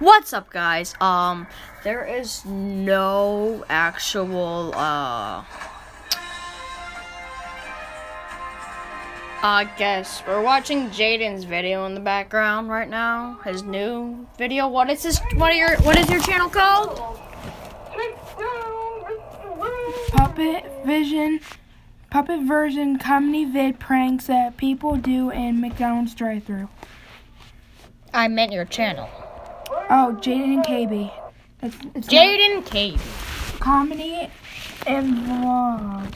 What's up, guys? Um, there is no actual, uh, I guess we're watching Jaden's video in the background right now. His new video. What is this? What are your? What is your channel called? Puppet Vision, Puppet Version comedy vid pranks that people do in McDonald's drive-through. I meant your channel. Oh, Jaden and KB. It's, it's not- Jaden Cave. comedy and vlog,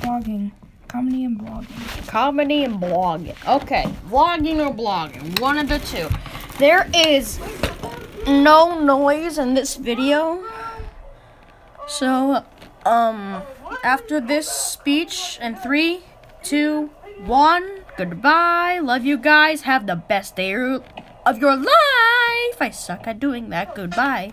vlogging, comedy and vlogging. Comedy and blogging. Okay, vlogging or blogging, one of the two. There is no noise in this video. So, um, after this speech, in three, two, one, goodbye. Love you guys. Have the best day of your life. I suck at doing that. Goodbye.